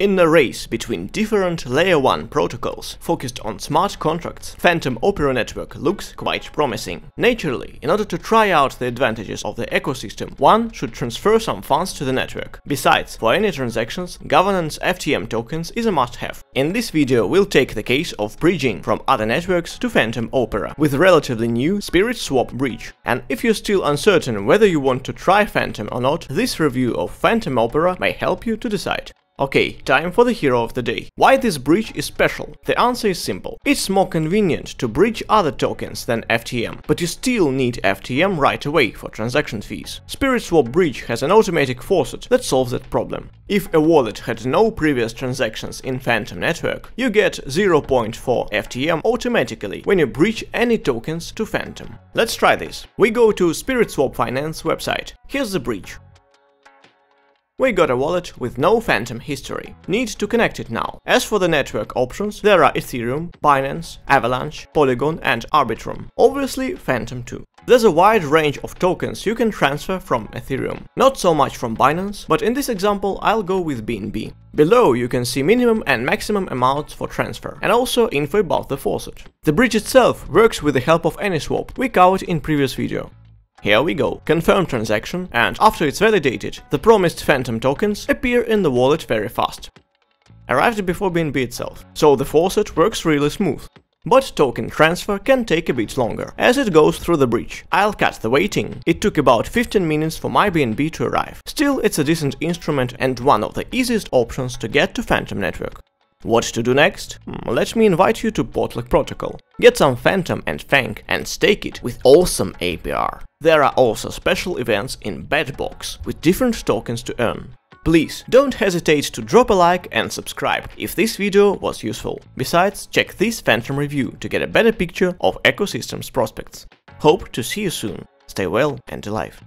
In a race between different Layer 1 protocols focused on smart contracts, Fantom Opera Network looks quite promising. Naturally, in order to try out the advantages of the ecosystem, one should transfer some funds to the network. Besides, for any transactions, governance FTM tokens is a must-have. In this video we'll take the case of bridging from other networks to Fantom Opera with relatively new SpiritSwap bridge. And if you're still uncertain whether you want to try Fantom or not, this review of Fantom Opera may help you to decide. Okay, time for the hero of the day. Why this bridge is special? The answer is simple. It's more convenient to bridge other tokens than FTM, but you still need FTM right away for transaction fees. SpiritSwap Bridge has an automatic faucet that solves that problem. If a wallet had no previous transactions in Fantom Network, you get 0.4 FTM automatically when you bridge any tokens to Fantom. Let's try this. We go to SpiritSwap Finance website. Here's the bridge. We got a wallet with no Fantom history. Need to connect it now. As for the network options, there are Ethereum, Binance, Avalanche, Polygon and Arbitrum. Obviously Fantom too. There's a wide range of tokens you can transfer from Ethereum. Not so much from Binance, but in this example I'll go with BNB. Below you can see minimum and maximum amounts for transfer, and also info about the faucet. The bridge itself works with the help of AnySwap, we covered in previous video. Here we go, confirm transaction, and after it's validated, the promised Fantom tokens appear in the wallet very fast. Arrived before BNB itself, so the faucet works really smooth. But token transfer can take a bit longer, as it goes through the bridge. I'll cut the waiting, it took about 15 minutes for my BNB to arrive. Still, it's a decent instrument and one of the easiest options to get to Fantom Network. What to do next? Hmm, let me invite you to Potluck Protocol. Get some Fantom and Fang and stake it with awesome APR. There are also special events in Bedbox with different tokens to earn. Please don't hesitate to drop a like and subscribe if this video was useful. Besides, check this Fantom review to get a better picture of ecosystem's prospects. Hope to see you soon. Stay well and alive.